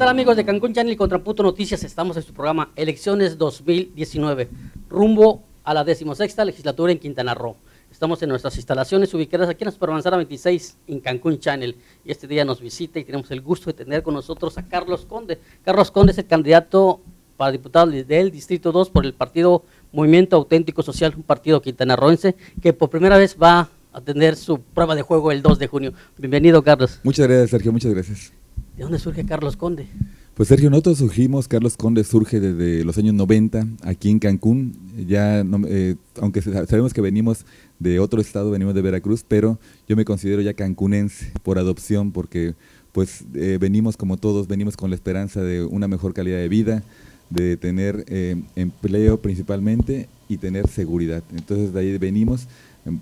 tal amigos de Cancún Channel y Contrapunto Noticias? Estamos en su programa Elecciones 2019, rumbo a la decimosexta legislatura en Quintana Roo. Estamos en nuestras instalaciones ubicadas aquí en la Supermanzana 26 en Cancún Channel y este día nos visita y tenemos el gusto de tener con nosotros a Carlos Conde. Carlos Conde es el candidato para diputado del Distrito 2 por el partido Movimiento Auténtico Social, un partido quintanarroense que por primera vez va a tener su prueba de juego el 2 de junio. Bienvenido, Carlos. Muchas gracias, Sergio, muchas gracias. ¿De dónde surge Carlos Conde? Pues Sergio, nosotros surgimos, Carlos Conde surge desde los años 90 aquí en Cancún, ya eh, aunque sabemos que venimos de otro estado, venimos de Veracruz, pero yo me considero ya cancunense por adopción porque pues eh, venimos como todos, venimos con la esperanza de una mejor calidad de vida, de tener eh, empleo principalmente y tener seguridad. Entonces de ahí venimos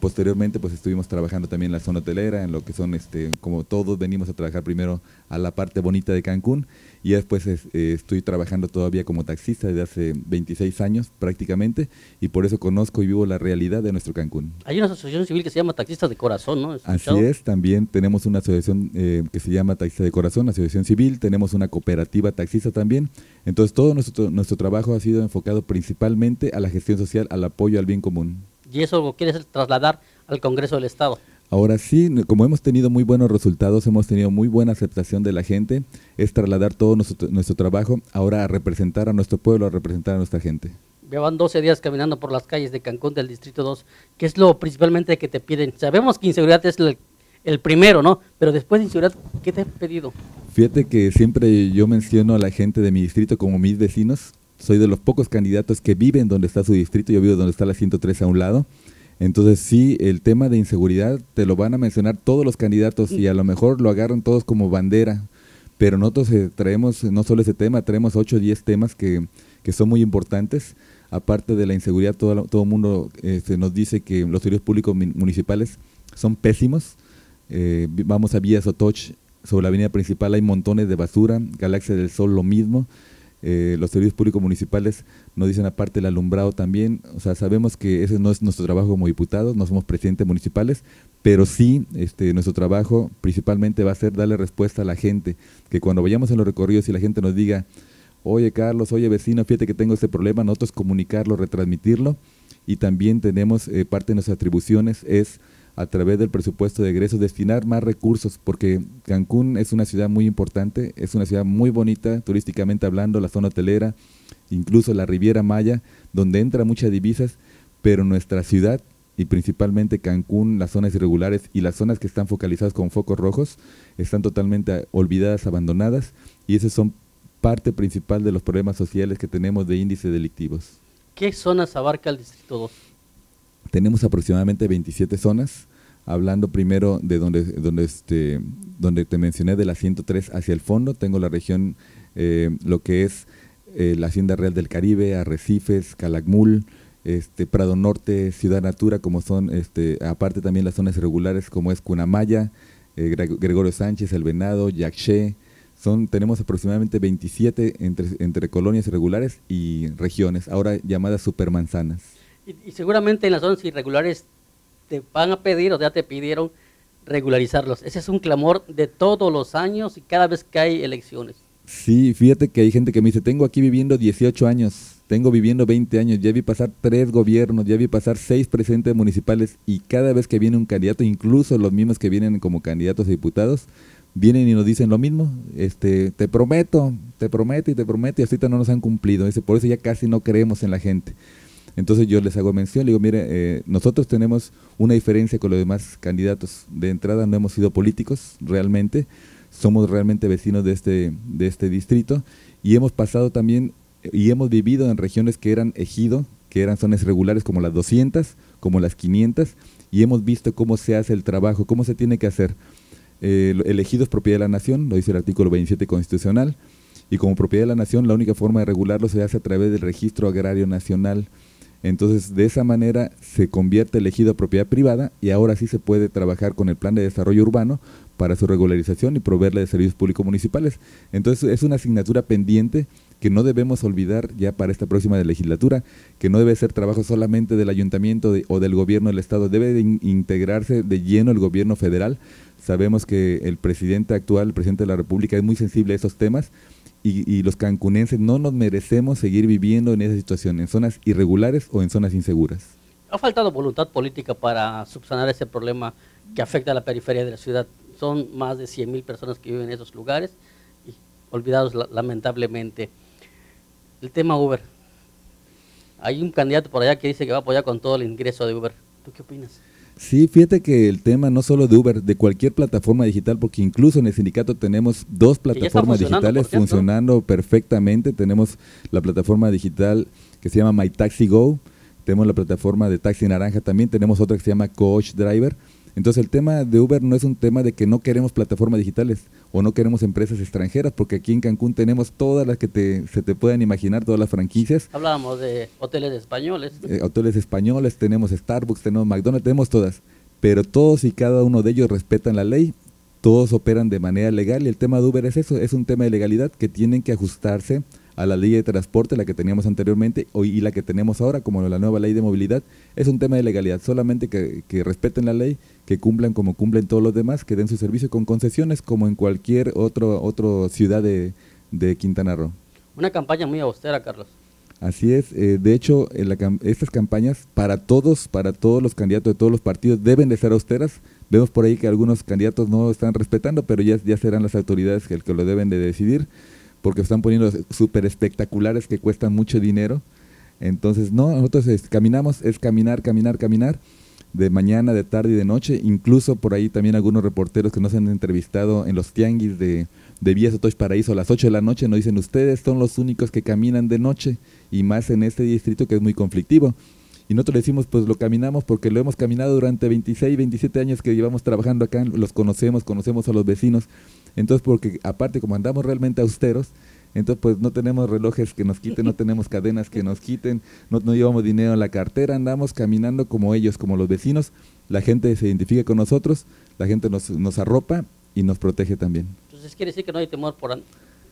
Posteriormente, pues estuvimos trabajando también en la zona hotelera, en lo que son, este, como todos venimos a trabajar primero a la parte bonita de Cancún y después eh, estoy trabajando todavía como taxista desde hace 26 años prácticamente y por eso conozco y vivo la realidad de nuestro Cancún. Hay una asociación civil que se llama Taxistas de Corazón, ¿no? Así es, también tenemos una asociación eh, que se llama Taxistas de Corazón, asociación civil, tenemos una cooperativa taxista también, entonces todo nuestro, nuestro trabajo ha sido enfocado principalmente a la gestión social, al apoyo al bien común y eso lo quieres trasladar al Congreso del Estado. Ahora sí, como hemos tenido muy buenos resultados, hemos tenido muy buena aceptación de la gente, es trasladar todo nuestro, trabajo ahora a representar a nuestro pueblo, a representar a nuestra gente. Llevan 12 días caminando por las calles de Cancún del Distrito 2. ¿Qué es lo principalmente que te piden? Sabemos que inseguridad es el, el primero, ¿no? Pero después de inseguridad, ¿qué te han pedido? Fíjate que siempre yo menciono a la gente de mi distrito como mis vecinos, soy de los pocos candidatos que viven donde está su distrito, yo vivo donde está la 103 a un lado. Entonces sí, el tema de inseguridad te lo van a mencionar todos los candidatos y a lo mejor lo agarran todos como bandera, pero nosotros eh, traemos no solo ese tema, traemos 8 o 10 temas que, que, son muy importantes. Aparte de la inseguridad, todo el mundo este, nos dice que los servicios públicos municipales son pésimos. Eh, vamos a Vía Sotoch, sobre la avenida principal hay montones de basura, Galaxia del Sol lo mismo. Eh, los servicios públicos municipales nos dicen aparte el alumbrado también, o sea, sabemos que ese no es nuestro trabajo como diputados, no somos presidentes municipales, pero sí este, nuestro trabajo principalmente va a ser darle respuesta a la gente, que cuando vayamos en los recorridos y la gente nos diga, oye Carlos, oye vecino, fíjate que tengo este problema, nosotros comunicarlo, retransmitirlo, y también tenemos eh, parte de nuestras atribuciones es a través del presupuesto de egresos, destinar más recursos, porque Cancún es una ciudad muy importante, es una ciudad muy bonita, turísticamente hablando, la zona hotelera, incluso la Riviera Maya, donde entra muchas divisas, pero nuestra ciudad y principalmente Cancún, las zonas irregulares y las zonas que están focalizadas con focos rojos, están totalmente olvidadas, abandonadas, y esos son parte principal de los problemas sociales que tenemos de índices delictivos. ¿Qué zonas abarca el Distrito 2? Tenemos aproximadamente 27 zonas, hablando primero de donde, donde, este, donde te mencioné de la 103 hacia el fondo, tengo la región, eh, lo que es eh, la Hacienda Real del Caribe, Arrecifes, Calakmul, este, Prado Norte, Ciudad Natura, como son, este, aparte también las zonas irregulares como es Cunamaya, eh, Gregorio Sánchez, El Venado, Yaxché, son, tenemos aproximadamente 27 entre, entre colonias irregulares y regiones, ahora llamadas supermanzanas. Y, seguramente en las zonas irregulares te van a pedir o ya te pidieron regularizarlos. Ese es un clamor de todos los años y cada vez que hay elecciones. Sí, fíjate que hay gente que me dice, tengo aquí viviendo 18 años, tengo viviendo 20 años, ya vi pasar tres gobiernos, ya vi pasar seis presidentes municipales y cada vez que viene un candidato, incluso los mismos que vienen como candidatos a diputados, vienen y nos dicen lo mismo, este, te prometo, te prometo y te prometo y ahorita no nos han cumplido, por eso ya casi no creemos en la gente. Entonces yo les hago mención, le digo, mire, eh, nosotros tenemos una diferencia con los demás candidatos. De entrada no hemos sido políticos realmente, somos realmente vecinos de este, de este distrito y hemos pasado también y hemos vivido en regiones que eran ejido, que eran zonas regulares como las 200, como las 500 y hemos visto cómo se hace el trabajo, cómo se tiene que hacer. Eh, el ejido es propiedad de la nación, lo dice el artículo 27 constitucional, y como propiedad de la nación la única forma de regularlo se hace a través del registro agrario nacional entonces, de esa manera se convierte el ejido a propiedad privada y ahora sí se puede trabajar con el plan de desarrollo urbano para su regularización y proveerle de servicios públicos municipales. Entonces, es una asignatura pendiente que no debemos olvidar ya para esta próxima legislatura, que no debe ser trabajo solamente del ayuntamiento o del gobierno del Estado, debe de integrarse de lleno el gobierno federal. Sabemos que el presidente actual, el presidente de la República, es muy sensible a esos temas y, los cancunenses no nos merecemos seguir viviendo en esa situación, en zonas irregulares o en zonas inseguras. ¿Ha faltado voluntad política para subsanar ese problema que afecta a la periferia de la ciudad? Son más de 100 mil personas que viven en esos lugares y olvidados lamentablemente. El tema Uber. Hay un candidato por allá que dice que va a apoyar con todo el ingreso de Uber. ¿Tú qué opinas? Sí, fíjate que el tema no solo de Uber, de cualquier plataforma digital, porque incluso en el sindicato tenemos dos plataformas digitales funcionando perfectamente. Tenemos la plataforma digital que se llama My Taxi Go, tenemos la plataforma de Taxi Naranja también, tenemos otra que se llama Coach Driver. Entonces el tema de Uber no es un tema de que no queremos plataformas digitales o no queremos empresas extranjeras, porque aquí en Cancún tenemos todas las que se te puedan imaginar, todas las franquicias. Hablábamos de hoteles españoles. Eh, hoteles españoles, tenemos Starbucks, tenemos McDonald's, tenemos todas, pero todos y cada uno de ellos respetan la ley, todos operan de manera legal y el tema de Uber es eso, es un tema de legalidad que tienen que ajustarse a la ley de transporte, la que teníamos anteriormente y la que tenemos ahora, como la nueva ley de movilidad, es un tema de legalidad, solamente que, respeten la ley, que cumplan como cumplen todos los demás, que den su servicio con concesiones como en cualquier otro, otro ciudad de, Quintana Roo. Una campaña muy austera, Carlos. Así es, eh, de hecho, estas campañas para todos, para todos los candidatos de todos los partidos deben de ser austeras. Vemos por ahí que algunos candidatos no están respetando, pero ya, ya serán las autoridades que, que lo deben de decidir porque están poniendo súper espectaculares que cuestan mucho dinero. Entonces, no, nosotros caminamos, es caminar, caminar, caminar, de mañana, de tarde y de noche. Incluso por ahí también algunos reporteros que nos han entrevistado en los tianguis de, de Otoy Paraíso a las 8 de la noche nos dicen, ustedes son los únicos que caminan de noche, y más en este distrito que es muy conflictivo. Y nosotros le decimos, pues lo caminamos porque lo hemos caminado durante 26, 27 años que llevamos trabajando acá, los conocemos, conocemos a los vecinos, entonces, porque aparte como andamos realmente austeros, entonces pues no tenemos relojes que nos quiten, no tenemos cadenas que nos quiten, no, no llevamos dinero en la cartera, andamos caminando como ellos, como los vecinos, la gente se identifica con nosotros, la gente nos, nos arropa y nos protege también. Entonces quiere decir que no hay temor por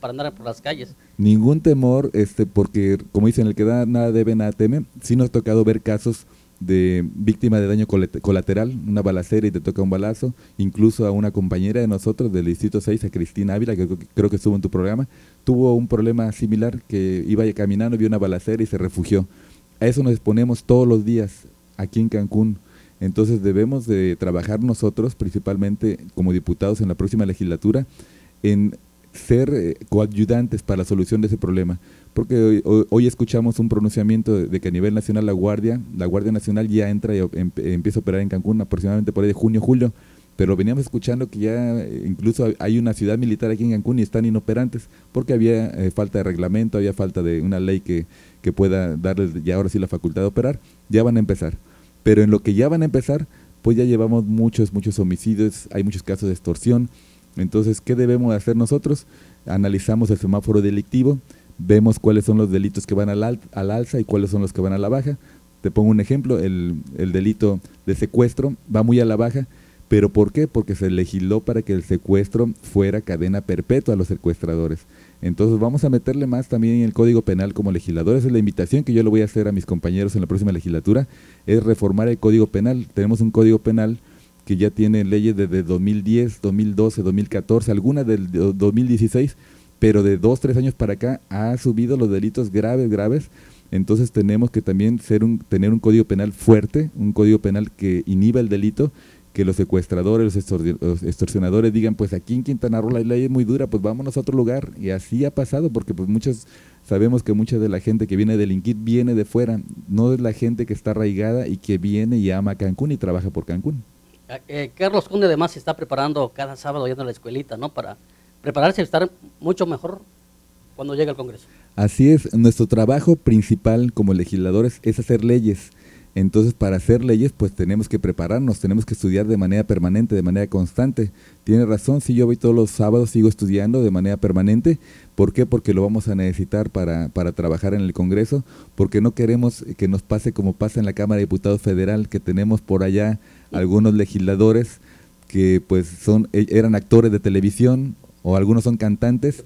para andar por las calles. Ningún temor, este, porque como dicen, el que da nada debe, nada teme. Sí nos ha tocado ver casos de víctima de daño colateral, una balacera y te toca un balazo, incluso a una compañera de nosotros del Distrito 6, a Cristina Ávila, que creo que estuvo en tu programa, tuvo un problema similar, que iba caminando, vio una balacera y se refugió. A eso nos exponemos todos los días aquí en Cancún. Entonces debemos de trabajar nosotros, principalmente como diputados en la próxima legislatura, en ser eh, coayudantes para la solución de ese problema porque hoy, escuchamos un pronunciamiento de, que a nivel nacional la Guardia, la Guardia Nacional ya entra y em, empieza a operar en Cancún aproximadamente por ahí de junio, julio, pero veníamos escuchando que ya eh, incluso hay una ciudad militar aquí en Cancún y están inoperantes porque había eh, falta de reglamento, había falta de una ley que, que pueda darles ya ahora sí la facultad de operar, ya van a empezar. Pero en lo que ya van a empezar, pues ya llevamos muchos, muchos homicidios, hay muchos casos de extorsión. Entonces, ¿qué debemos hacer nosotros? Analizamos el semáforo delictivo, vemos cuáles son los delitos que van al, al alza y cuáles son los que van a la baja. Te pongo un ejemplo, el, el delito de secuestro va muy a la baja, pero ¿por qué? Porque se legisló para que el secuestro fuera cadena perpetua a los secuestradores. Entonces vamos a meterle más también en el Código Penal como legisladores. Es la invitación que yo le voy a hacer a mis compañeros en la próxima legislatura, es reformar el Código Penal. Tenemos un Código Penal que ya tiene leyes desde 2010, 2012, 2014, algunas del 2016, pero de dos, tres años para acá ha subido los delitos graves, graves. Entonces tenemos que también ser un, tener un código penal fuerte, un código penal que inhiba el delito, que los secuestradores, los extorsionadores digan, pues aquí en Quintana Roo la ley es muy dura, pues vámonos a otro lugar. Y así ha pasado, porque pues muchos, sabemos que mucha de la gente que viene a delinquir viene de fuera, no es la gente que está arraigada y que viene y ama Cancún y trabaja por Cancún. Eh, eh, Carlos Cunde además se está preparando cada sábado yendo a la escuelita, ¿no? Para prepararse y estar mucho mejor cuando llegue al Congreso. Así es, nuestro trabajo principal como legisladores es hacer leyes. Entonces, para hacer leyes, pues tenemos que prepararnos, tenemos que estudiar de manera permanente, de manera constante. Tiene razón, si yo voy todos los sábados, sigo estudiando de manera permanente. ¿Por qué? Porque lo vamos a necesitar para, para trabajar en el Congreso, porque no queremos que nos pase como pasa en la Cámara de Diputados Federal, que tenemos por allá algunos legisladores que pues son e, eran actores de televisión o algunos son cantantes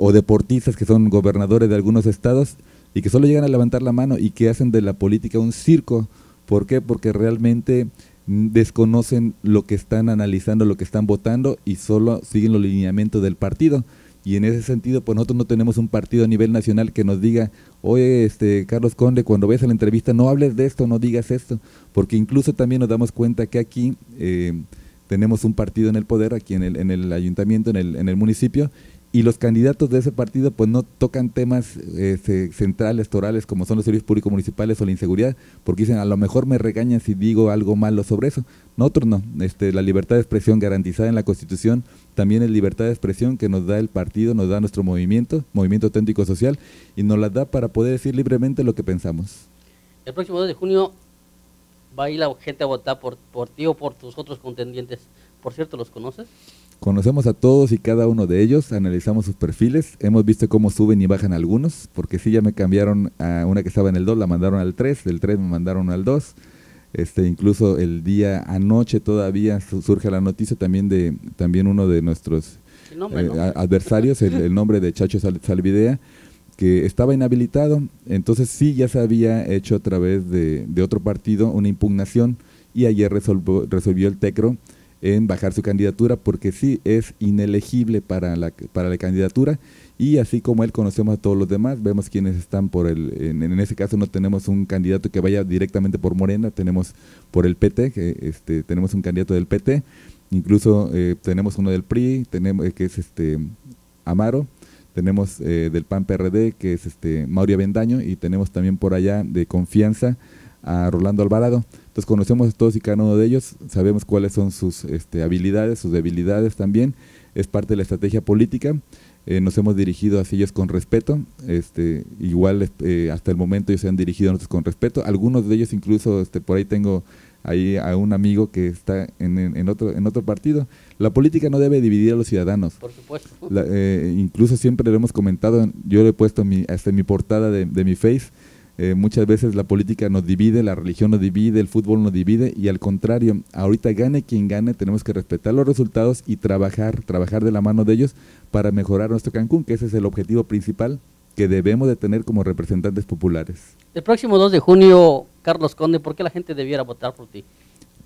o, deportistas que son gobernadores de algunos estados y que solo llegan a levantar la mano y que hacen de la política un circo. ¿Por qué? Porque realmente desconocen lo que están analizando, lo que están votando y solo siguen los lineamientos del partido. y en ese sentido, pues nosotros no tenemos un partido a nivel nacional que nos diga, oye, este, Carlos Conde, cuando ves a la entrevista no hables de esto, no digas esto, porque incluso también nos damos cuenta que aquí eh, tenemos un partido en el poder, aquí en el, en el ayuntamiento, en el, en el municipio, y los candidatos de ese partido pues no tocan temas este, centrales, torales, como son los servicios públicos municipales o la inseguridad, porque dicen, a lo mejor me regañan si digo algo malo sobre eso. Nosotros no, este, la libertad de expresión garantizada en la Constitución también es libertad de expresión que nos da el partido, nos da nuestro movimiento, movimiento auténtico social, y nos la da para poder decir libremente lo que pensamos. El próximo 2 de junio va a ir la gente a votar por, por ti o por tus otros contendientes. Por cierto, ¿los conoces? Conocemos a todos y cada uno de ellos, analizamos sus perfiles, hemos visto cómo suben y bajan algunos, porque sí ya me cambiaron a una que estaba en el 2, la mandaron al 3, del 3 me mandaron al 2. Este, incluso el día anoche todavía surge la noticia también de también uno de nuestros eh, adversarios, el, nombre de Chacho Salvidea, que estaba inhabilitado, entonces sí ya se había hecho a través de, de otro partido una impugnación y ayer resolvió, resolvió el TECRO en bajar su candidatura porque sí es inelegible para la, para la candidatura. Y así como él conocemos a todos los demás, vemos quienes están por el, en, ese caso no tenemos un candidato que vaya directamente por Morena, tenemos por el PT, que este, tenemos un candidato del PT, incluso eh, tenemos uno del PRI, tenemos que es este Amaro, tenemos eh, del PAN PRD que es este Mauria Bendaño y tenemos también por allá de confianza a Rolando Alvarado. Entonces conocemos a todos y cada uno de ellos, sabemos cuáles son sus este, habilidades, sus debilidades también, es parte de la estrategia política, eh, nos hemos dirigido hacia ellos con respeto, este, igual eh, hasta el momento ellos se han dirigido a nosotros con respeto, algunos de ellos incluso, este, por ahí tengo ahí a un amigo que está en, en, otro, en otro partido. La política no debe dividir a los ciudadanos. Por supuesto. Eh, incluso siempre lo hemos comentado, yo lo he puesto mi, hasta en mi portada de, de mi face, eh, muchas veces la política nos divide, la religión nos divide, el fútbol nos divide y al contrario, ahorita gane quien gane, tenemos que respetar los resultados y trabajar, trabajar de la mano de ellos para mejorar nuestro Cancún, que ese es el objetivo principal que debemos de tener como representantes populares. El próximo 2 de junio, Carlos Conde, ¿por qué la gente debiera votar por ti?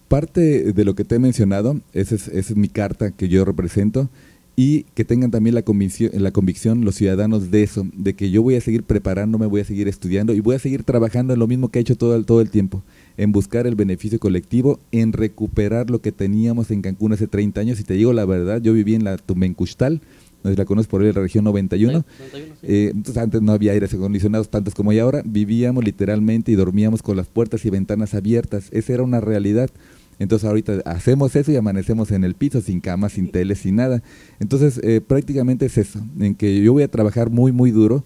Parte de lo que te he mencionado, esa es, esa es mi carta que yo represento, y que tengan también la convicción, la convicción los ciudadanos de eso, de que yo voy a seguir preparándome, voy a seguir estudiando y voy a seguir trabajando en lo mismo que he hecho todo el, todo el tiempo, en buscar el beneficio colectivo, en recuperar lo que teníamos en Cancún hace 30 años. Y te digo la verdad, yo viví en la Tumencuchtal, no sé si la conoces por ahí, la región 91. Eh, entonces antes no había aires acondicionados tantos como hay ahora, vivíamos literalmente y dormíamos con las puertas y ventanas abiertas, esa era una realidad. Entonces ahorita hacemos eso y amanecemos en el piso, sin cama, sin tele, sin nada. Entonces eh, prácticamente es eso, en que yo voy a trabajar muy, muy duro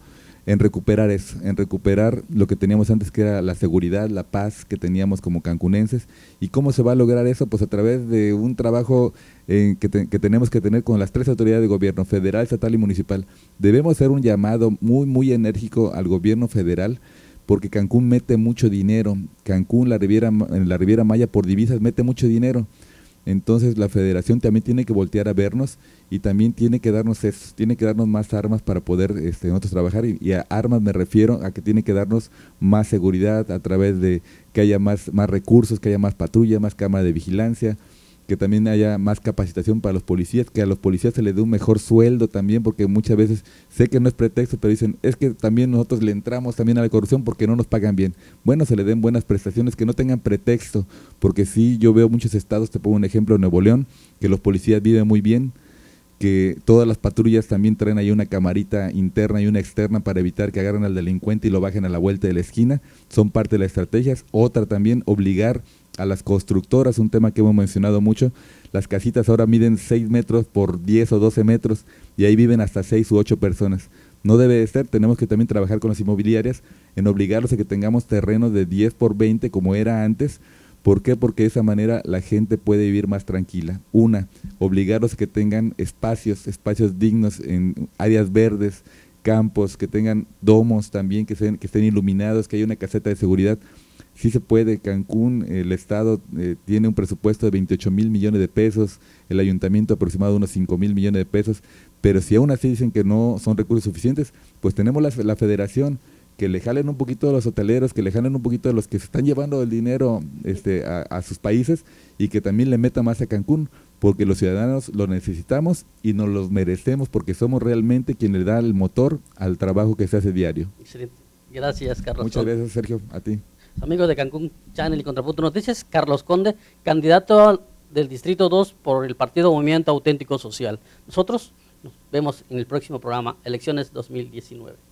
en recuperar eso, en recuperar lo que teníamos antes que era la seguridad, la paz que teníamos como cancunenses. ¿Y cómo se va a lograr eso? Pues a través de un trabajo que, que, tenemos que tener con las tres autoridades de gobierno, federal, estatal y municipal. Debemos hacer un llamado muy, muy enérgico al gobierno federal porque Cancún mete mucho dinero. Cancún, la Riviera, la Riviera Maya por divisas mete mucho dinero. Entonces la federación también tiene que voltear a vernos y también tiene que darnos eso, tiene que darnos más armas para poder este, nosotros trabajar y, a armas me refiero a que tiene que darnos más seguridad a través de que haya más, más recursos, que haya más patrulla, más cámara de vigilancia, que también haya más capacitación para los policías, que a los policías se les dé un mejor sueldo también, porque muchas veces sé que no es pretexto, pero dicen, es que también nosotros le entramos también a la corrupción porque no nos pagan bien. Bueno, se le den buenas prestaciones, que no tengan pretexto, porque sí, yo veo muchos estados, te pongo un ejemplo, Nuevo León, que los policías viven muy bien, que todas las patrullas también traen ahí una camarita interna y una externa para evitar que agarren al delincuente y lo bajen a la vuelta de la esquina, son parte de las estrategias. Otra también, obligar a las constructoras, un tema que hemos mencionado mucho. Las casitas ahora miden 6 metros por 10 o 12 metros y ahí viven hasta 6 u 8 personas. No debe de ser, tenemos que también trabajar con las inmobiliarias en obligarlos a que tengamos terrenos de 10 por 20 como era antes. ¿Por qué? Porque de esa manera la gente puede vivir más tranquila. Una, obligarlos a que tengan espacios, espacios dignos en áreas verdes, campos, que tengan domos también, que, que estén iluminados, que haya una caseta de seguridad sí se puede. Cancún, el Estado eh, tiene un presupuesto de 28 mil millones de pesos, el ayuntamiento aproximado unos 5 mil millones de pesos, pero si aún así dicen que no son recursos suficientes, pues tenemos la, la federación que le jalen un poquito a los hoteleros, que le jalen un poquito a los que se están llevando el dinero este, a, sus países y que también le meta más a Cancún, porque los ciudadanos lo necesitamos y nos los merecemos porque somos realmente quienes da el motor al trabajo que se hace diario. Excelente. Gracias, Carlos. Muchas gracias, Sergio, a ti. Amigos de Cancún Channel y Contrapunto Noticias, Carlos Conde, candidato del Distrito 2 por el Partido Movimiento Auténtico Social. Nosotros nos vemos en el próximo programa, Elecciones 2019.